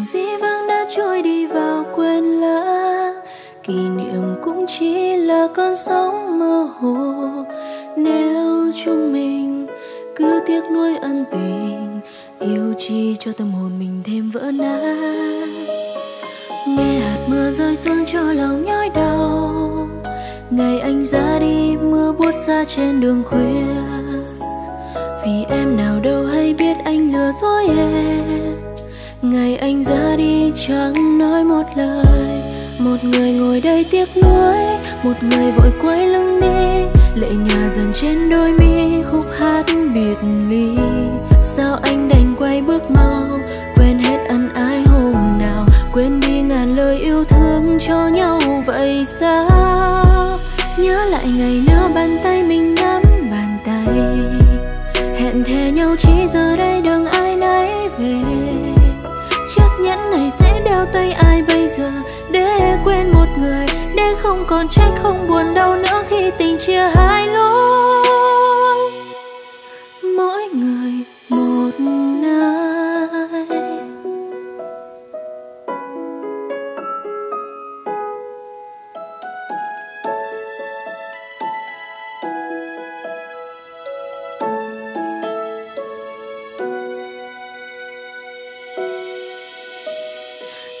tình dĩ vãng đã trôi đi vào quên lãng kỷ niệm cũng chỉ là con sóng mơ hồ. Nếu chúng mình cứ tiếc nuối ân tình, yêu chi cho tâm hồn mình thêm vỡ nát. Nghe hạt mưa rơi xuống cho lòng nhói đau. Ngày anh ra đi, mưa buốt ra trên đường khuya. Vì em nào đâu hay biết anh lừa dối em ngày anh ra đi, chẳng nói một lời. Một người ngồi đây tiếc nuối, một người vội quay lưng đi. Lệ nhòa dần trên đôi mi, khúc hát biệt ly. Sao anh đành quay bước mau, quên hết ân ái hôm nào? Quên đi ngàn lời yêu thương cho nhau vậy sao? Nhớ lại ngày nào bàn tay không còn trách, không buồn đau nữa khi tình chia hai lối. Mỗi người một nơi.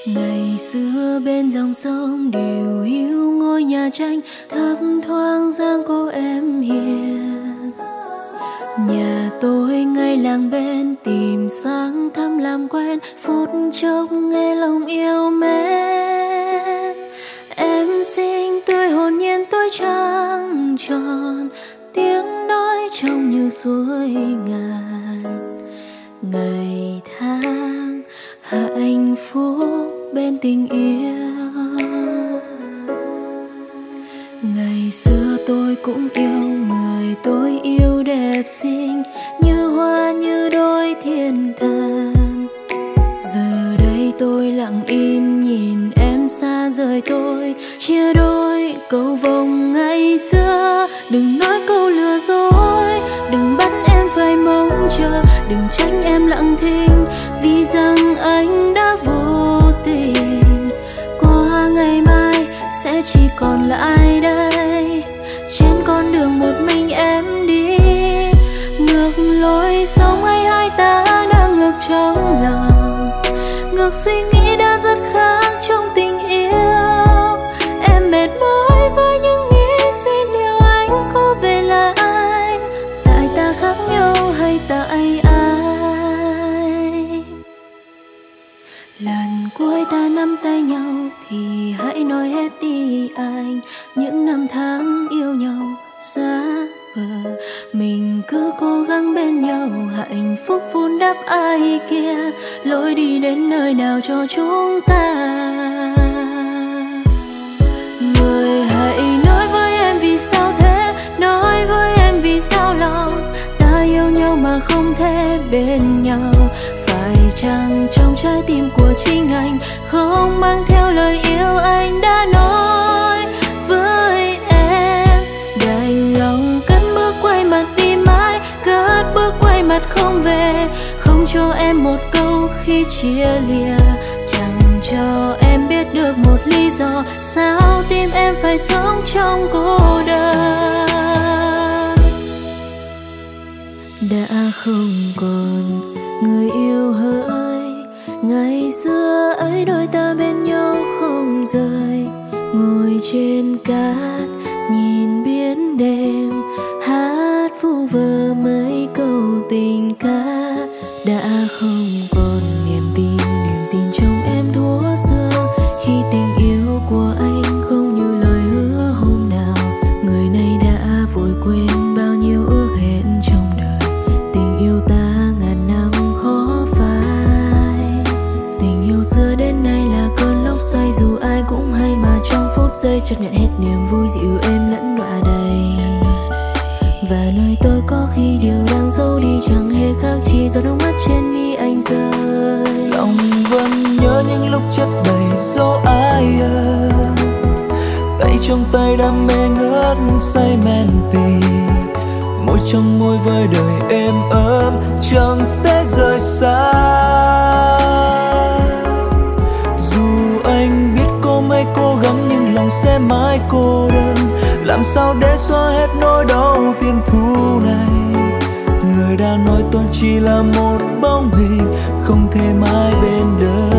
Ngày xưa bên dòng sông nhà tranh, thấp thoáng dáng cô em hiền. Nhà tôi ngay làng bên, tìm sáng thăm làm quen, phút chốc nghe lòng yêu mến. Em xinh tươi hồn nhiên, tôi trăng tròn, tiếng nói trong như suối ngàn. Ngày tháng, hạnh phúc bên tình yêu. Ngày xưa tôi cũng yêu người tôi yêu đẹp xinh như hoa, như đôi thiên thần. Giờ đây tôi lặng im nhìn em xa rời tôi, chia đôi câu vồng ngày xưa. Đừng nói câu lừa dối, đừng bắt em phải mong chờ, đừng trách em lặng thinh vì rằng anh suy nghĩ đã rất khác trong tình yêu. Em mệt mỏi với những nghĩ suy liệu anh, có về là ai? Tại ta khác nhau hay tại ai? Lần cuối ta nắm tay nhau thì hãy nói hết đi anh. Những năm tháng cố gắng bên nhau hạnh phúc vun đắp ai kia, lối đi đến nơi nào cho chúng ta. Người hãy nói với em vì sao thế, nói với em vì sao lòng. Ta yêu nhau mà không thể bên nhau. Phải chăng trong trái tim của chính anh không mang theo lời yêu anh đã nói? Chia lìa. Chẳng cho em biết được một lý do sao tim em phải sống trong cô đơn. Đã không còn người yêu hỡi ngày xưa ấy đôi ta bên nhau không rời. Ngồi trên cát, nhìn biển đêm, hát vu vơ mấy câu tình giây chấp nhận hết niềm vui dịu êm lẫn đọa đầy. Và nơi tôi có khi điều đang giấu đi chẳng hề khác, chỉ giọt nước mắt trên mi anh rơi. Lòng vẫn nhớ những lúc chất đầy dấu ai ơ tay trong tay đam mê ngất say men tì. Môi trong môi với đời êm ấm, chẳng thể rời xa. Sẽ mãi cô đơn. Làm sao để xóa hết nỗi đau thiên thu này? Người đã nói tôi chỉ là một bóng hình, không thể mãi bên đời.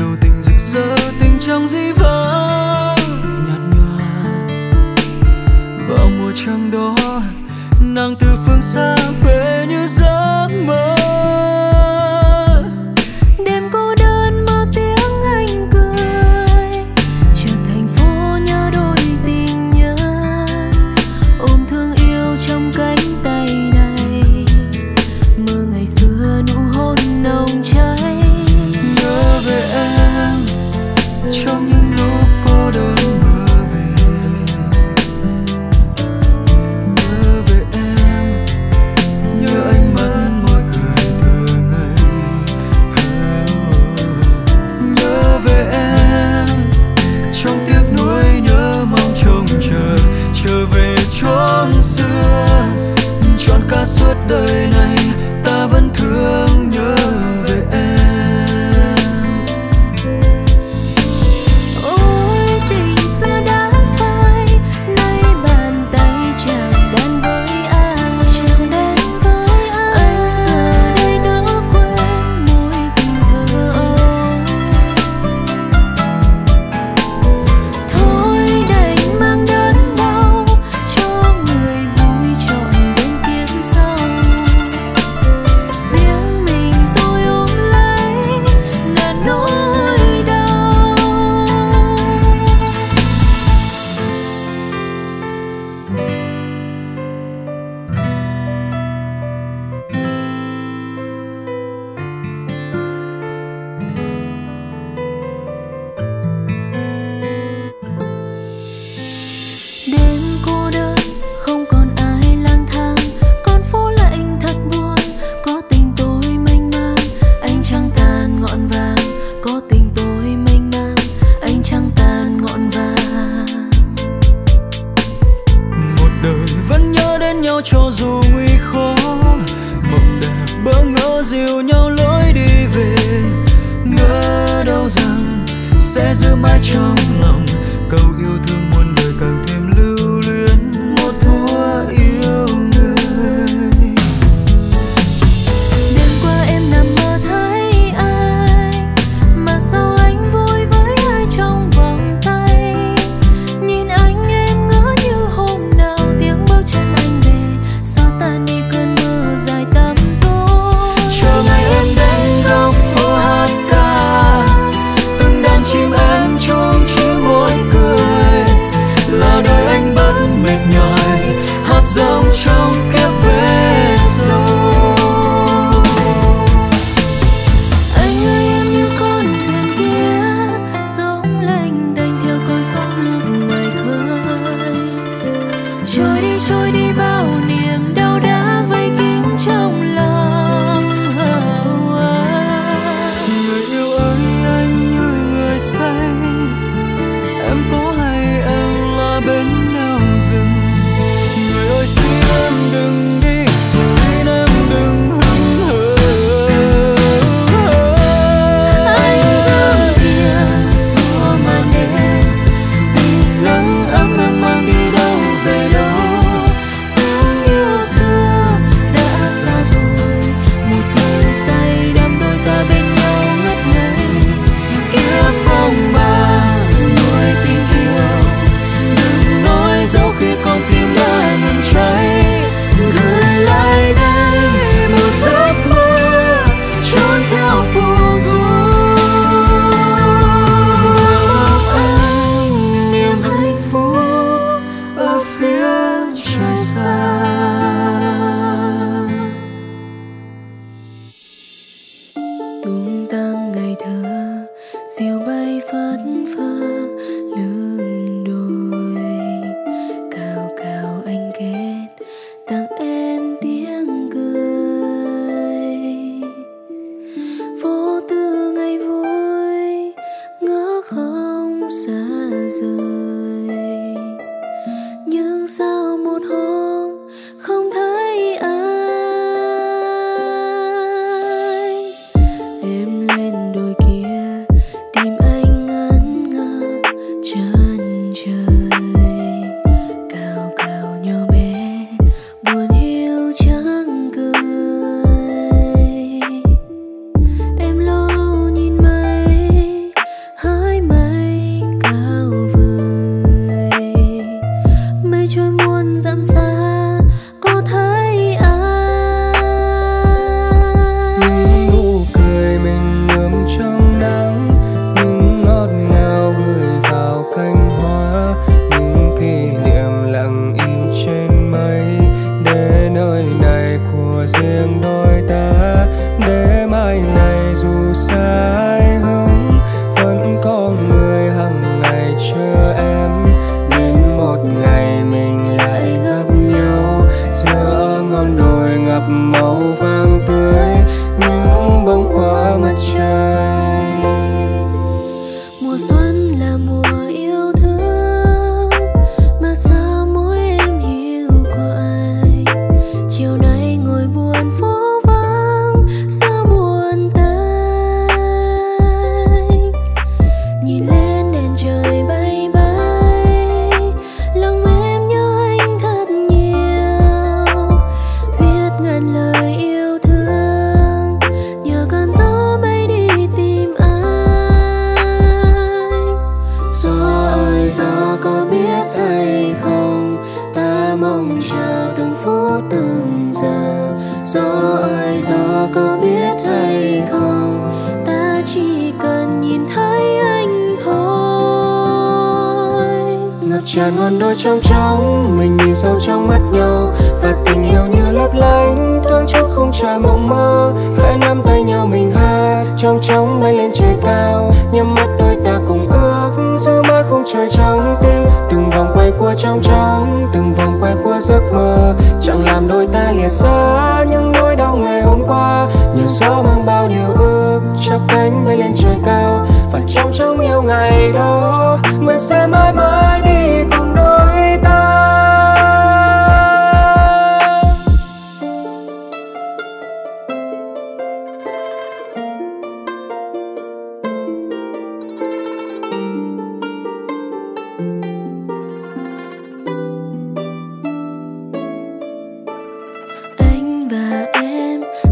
đầu tình rực rỡ, tình trong dĩ vãng nhạt nhòa vào mùa trăng đó, nàng từ phương xa về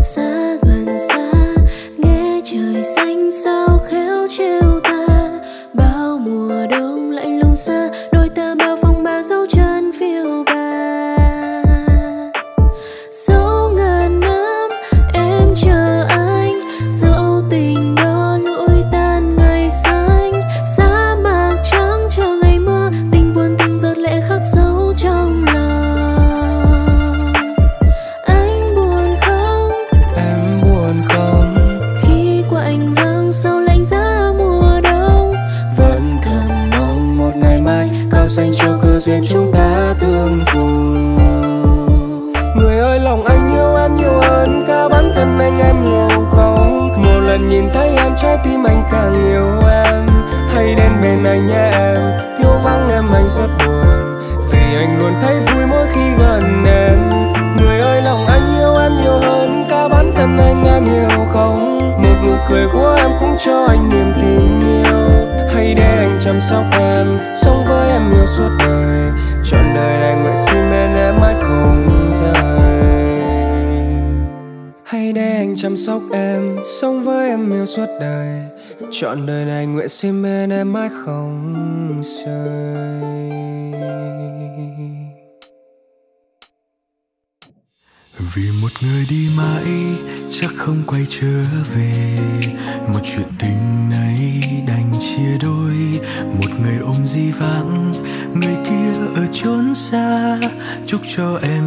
xa gần xa nghe trời xanh sao mãi không rời vì một người đi mãi, chắc không quay trở về. Một chuyện tình này đành chia đôi. Một người ôm di vãng, người kia ở chốn xa. Chúc cho em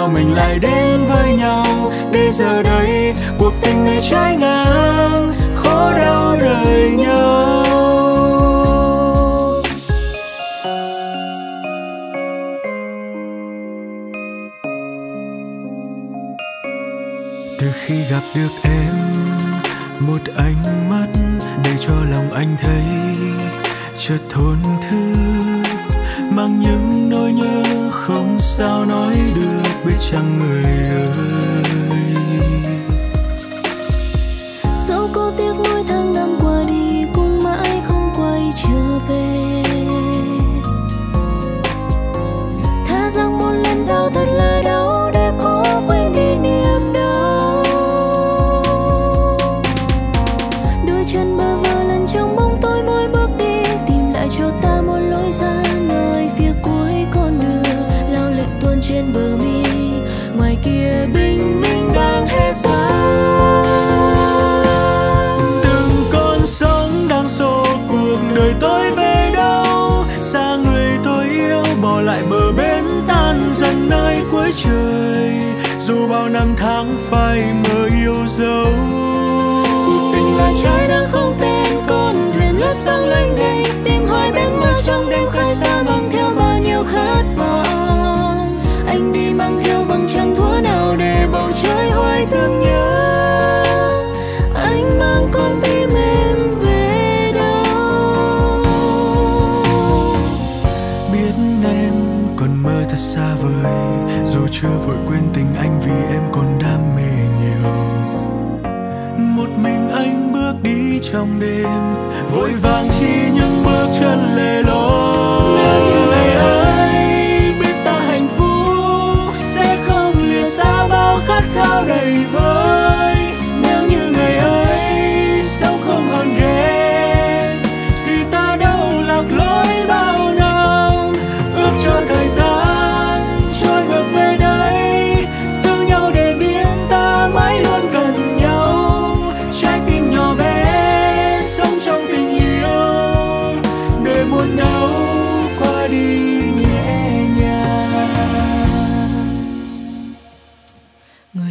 nào mình lại đến với nhau. Để giờ đây, cuộc tình này trái ngang, khó đau đời nhau. Từ khi gặp được em, một ánh mắt để cho lòng anh thấy chợt thốn thương mang những nỗi nhớ không sao nói được biết chăng người ơi. Dẫu có tiếc nuối tháng năm qua đi, cũng mãi không quay trở về. Tha rằng một lần đau thật là đau. Dù bao năm tháng phai mờ yêu dấu. Cuộc tình là trái đang không tên, con thuyền lướt sóng lênh đênh. Tìm hoài bên mơ trong đêm khai xa mang theo bao nhiêu khát vọng. Anh đi mang theo vầng trăng thuở nào để bầu trời hoài thương nhớ. Anh mang con trong đêm vội vàng chi những bước chân lề lối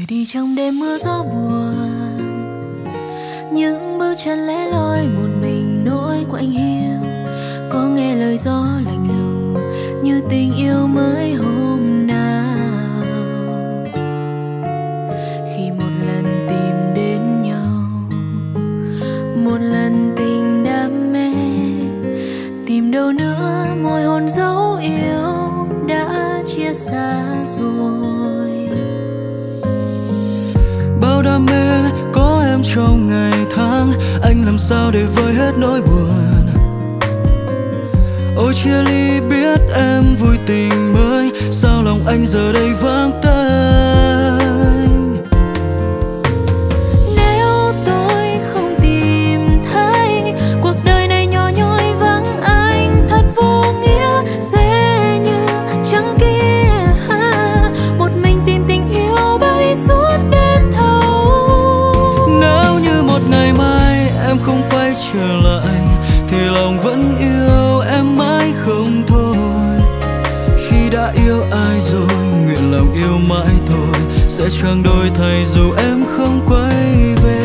đi trong đêm mưa gió buồn. Những bước chân lẻ loi một mình nỗi quạnh hiu có nghe lời gió lạnh lùng như tình yêu mới hôm nào. Khi một lần tìm đến nhau, một lần tình đam mê. Tìm đâu nữa, môi hôn dấu yêu đã chia xa đam mê, có em trong ngày tháng, anh làm sao để vơi hết nỗi buồn? Ôi, chia ly biết em vui tình mới, sao lòng anh giờ đây vắng tay sẽ chẳng đổi thay dù em không quay về.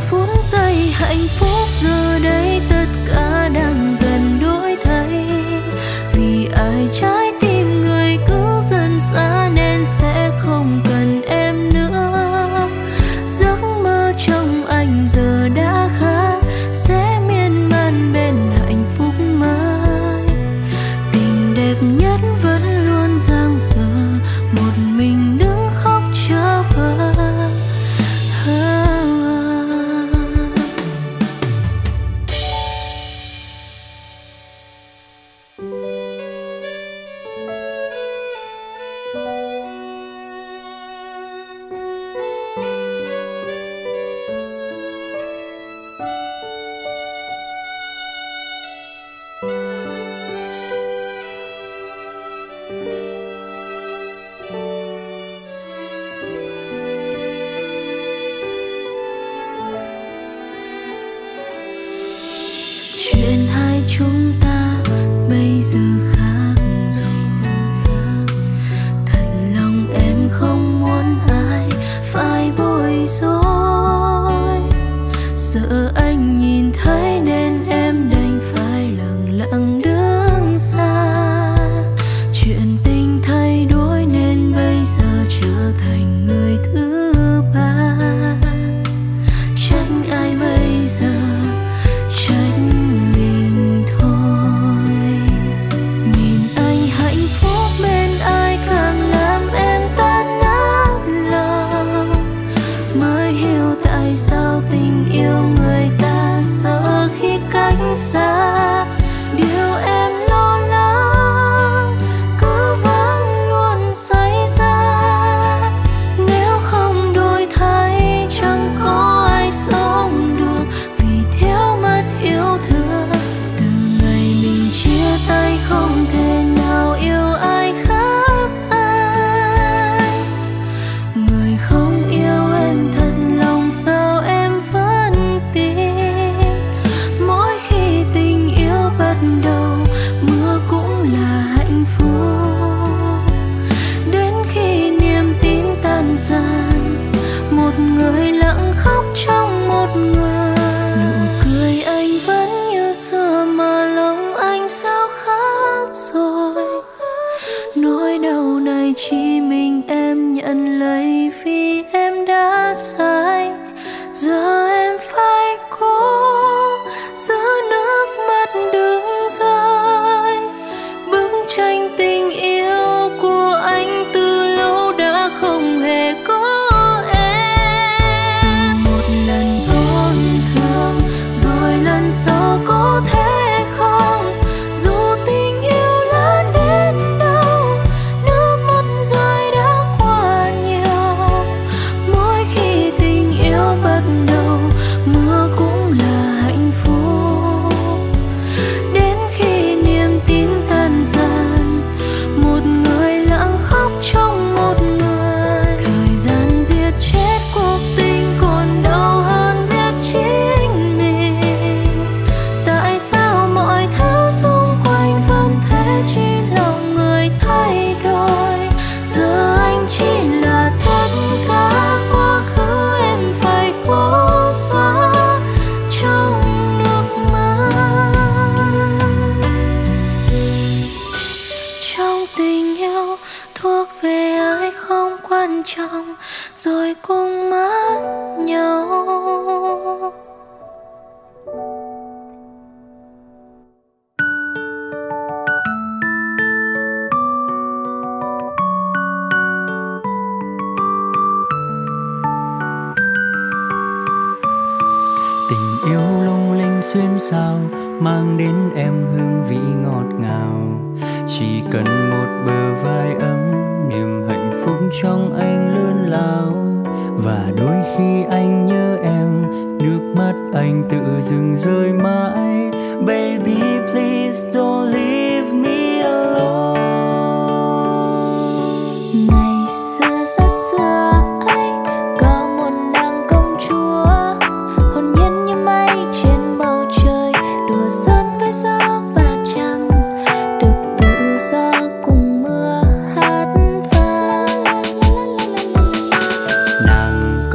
Phút giây hạnh phúc giờ đây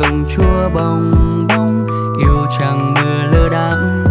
nàng chua chúa bồng bông yêu chàng mưa lơ đãng.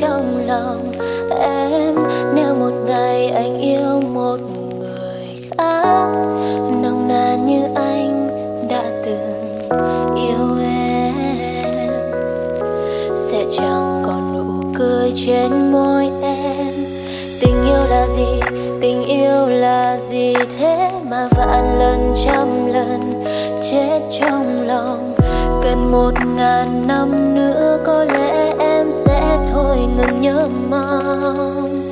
trong lòng em. Nếu một ngày anh yêu một người khác, nồng nàn như anh đã từng yêu em, sẽ chẳng còn nụ cười trên môi em. Tình yêu là gì? Tình yêu là gì thế mà vạn lần, trăm lần chết trong lòng? Cần một ngàn năm ngừng nhớ mong.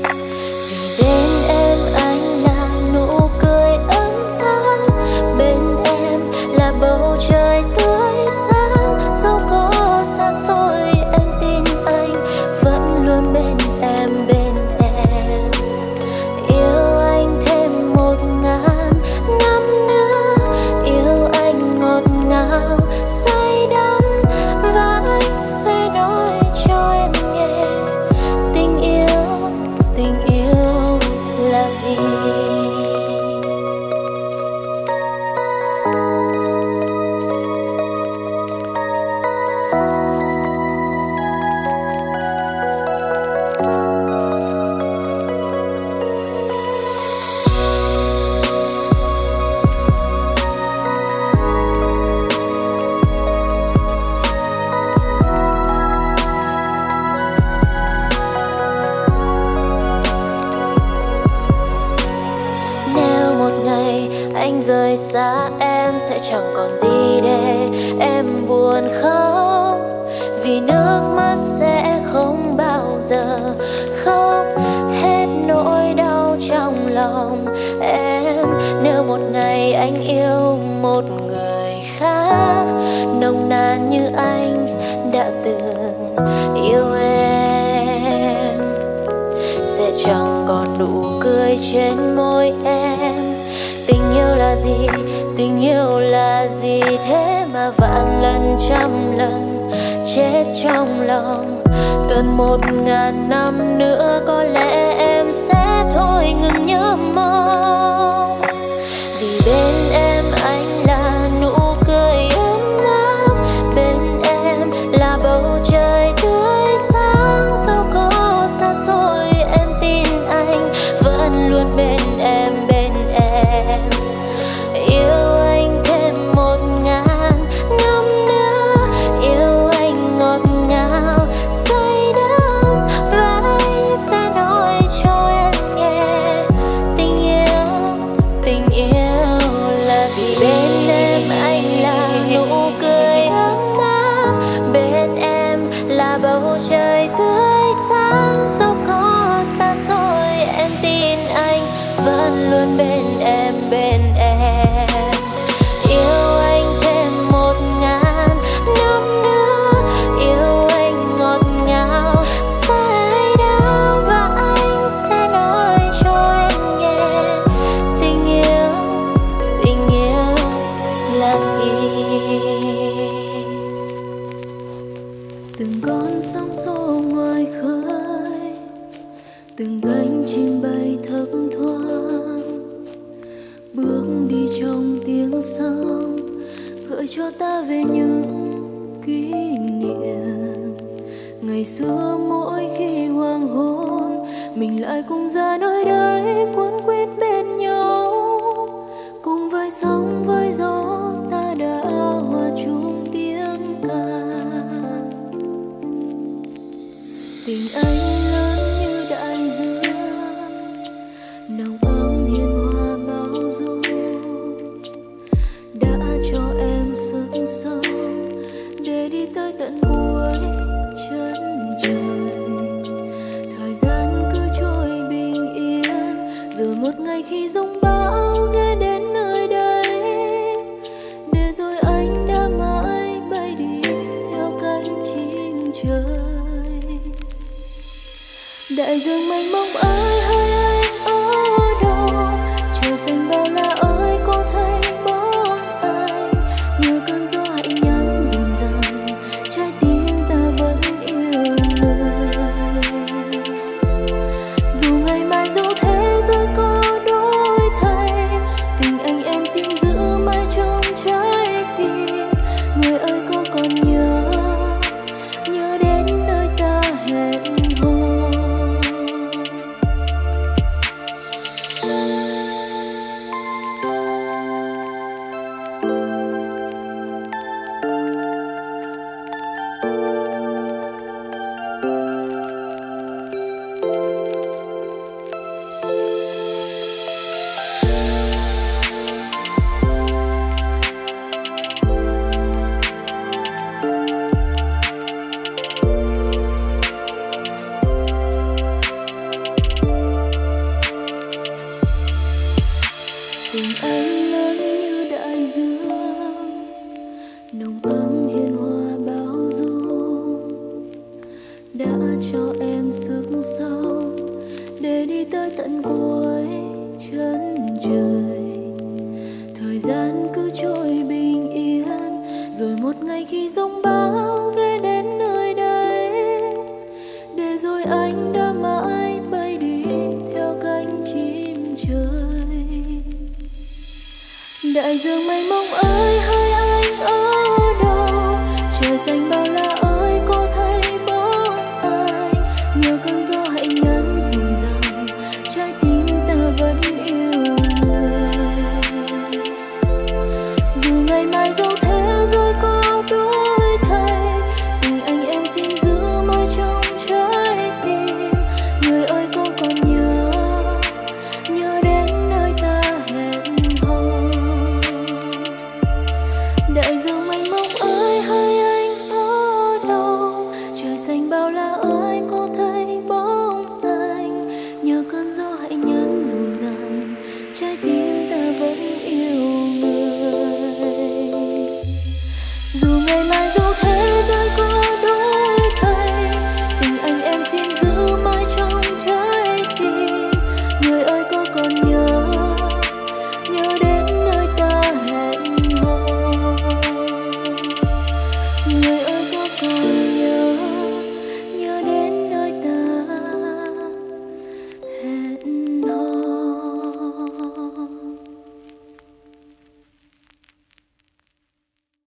trong lòng. Tận một ngàn năm